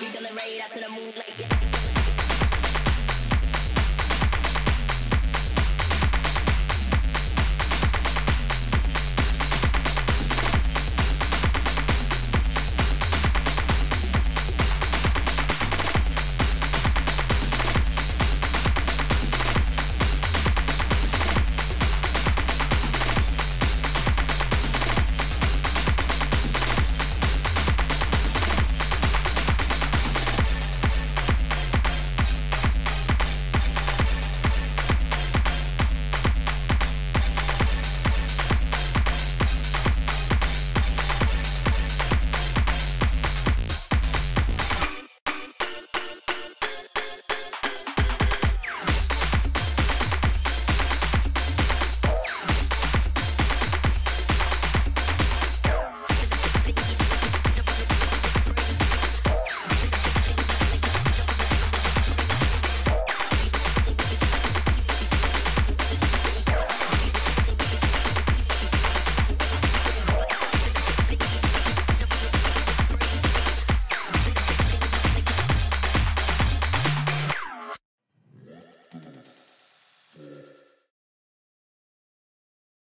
We delivering right after the